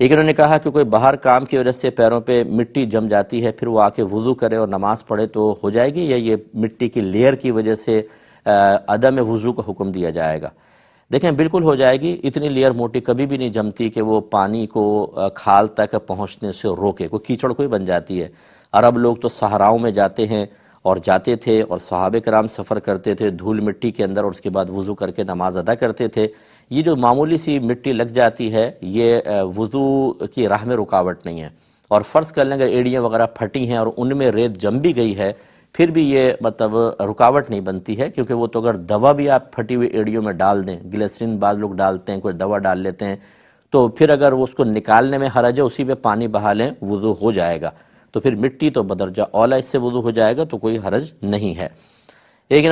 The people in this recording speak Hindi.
एक इन्होंने कहा कि कोई बाहर काम की वजह से पैरों पे मिट्टी जम जाती है, फिर वो आके वज़ू करे और नमाज़ पढ़े तो हो जाएगी या ये मिट्टी की लेयर की वजह से अदम वज़ू का हुक्म दिया जाएगा? देखें, बिल्कुल हो जाएगी। इतनी लेयर मोटी कभी भी नहीं जमती कि वो पानी को खाल तक पहुँचने से रोके। कोई कीचड़ कोई बन जाती है। अरब लोग तो सहाराओं में जाते हैं। और जाते थे और सहाबे कराम सफ़र करते थे, धूल मिट्टी के अंदर और उसके बाद वज़ू करके नमाज़ अदा करते थे। ये जो मामूली सी मिट्टी लग जाती है, ये वज़ू की राह में रुकावट नहीं है। और फ़र्ज़ कर लें, अगर एड़ियाँ वगैरह फटी हैं और उनमें रेत जम भी गई है, फिर भी ये मतलब रुकावट नहीं बनती है, क्योंकि वो तो अगर दवा भी आप फटी हुई एड़ियों में डाल दें, ग्लेसरीन बाद लोग डालते हैं, कोई दवा डाल लेते हैं तो फिर अगर उसको निकालने में हरज है उसी पे पानी बहा लें, वज़ू हो जाएगा। तो फिर मिट्टी तो बदरजा ओला इससे वज़ू हो जाएगा तो कोई हरज नहीं है। एक